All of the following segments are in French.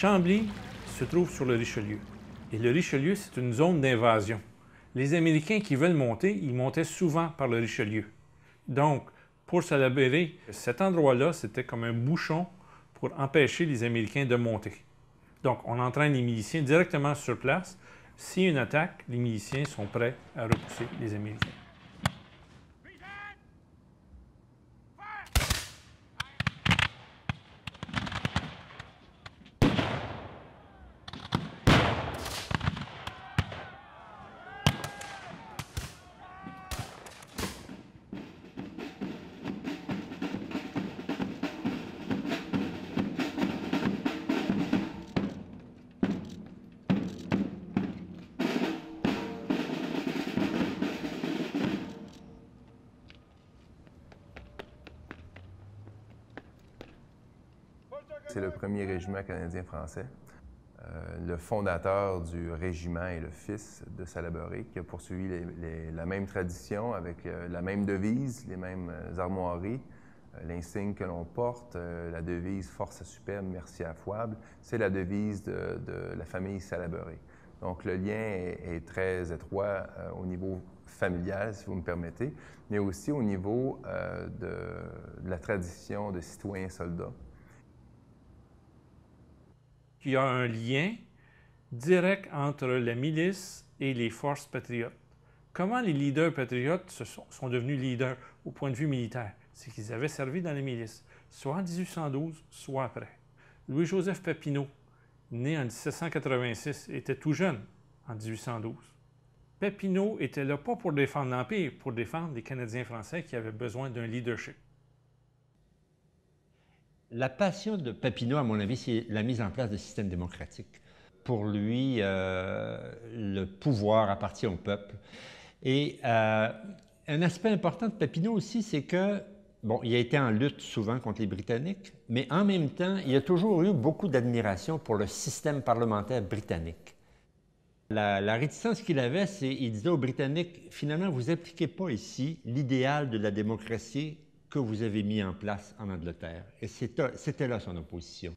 Chambly se trouve sur le Richelieu. Et le Richelieu, c'est une zone d'invasion. Les Américains qui veulent monter, ils montaient souvent par le Richelieu. Donc, pour se cet endroit-là, c'était comme un bouchon pour empêcher les Américains de monter. Donc, on entraîne les miliciens directement sur place. S'il y a une attaque, les miliciens sont prêts à repousser les Américains. C'est le premier régiment canadien-français. Euh, le fondateur du régiment est le fils de Salaberry, qui a poursuivi la même tradition avec euh, la même devise, les mêmes euh, armoiries, l'insigne que l'on porte, la devise Force superbe, merci affable. C'est la devise de, la famille Salaberry. Donc le lien est, très étroit au niveau familial, si vous me permettez, mais aussi au niveau de la tradition de citoyens-soldats qu'il y a un lien direct entre la milice et les forces patriotes. Comment les leaders patriotes sont, devenus leaders au point de vue militaire? C'est qu'ils avaient servi dans les milices, soit en 1812, soit après. Louis-Joseph Papineau, né en 1786, était tout jeune en 1812. Papineau était là pas pour défendre l'Empire, pour défendre les Canadiens français qui avaient besoin d'un leadership. La passion de Papineau, à mon avis, c'est la mise en place de systèmes démocratiques. Pour lui, euh, le pouvoir appartient au peuple. Et euh, un aspect important de Papineau aussi, c'est que, bon, il a été en lutte souvent contre les Britanniques, mais en même temps, il a toujours eu beaucoup d'admiration pour le système parlementaire britannique. La, réticence qu'il avait, c'est, il disait aux Britanniques, finalement, vous n'appliquez pas ici l'idéal de la démocratie que vous avez mis en place en Angleterre. Et c'était là son opposition.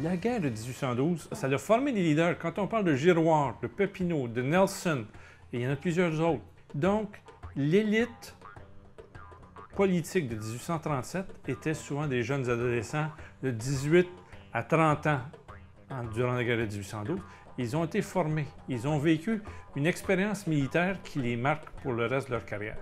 La guerre de 1812, ça a formé des leaders. Quand on parle de Giroir, de Pepino, de Nelson, il y en a plusieurs autres. Donc, l'élite politique de 1837 était souvent des jeunes adolescents de 18 à 30 ans durant la guerre de 1812. Ils ont été formés, ils ont vécu une expérience militaire qui les marque pour le reste de leur carrière.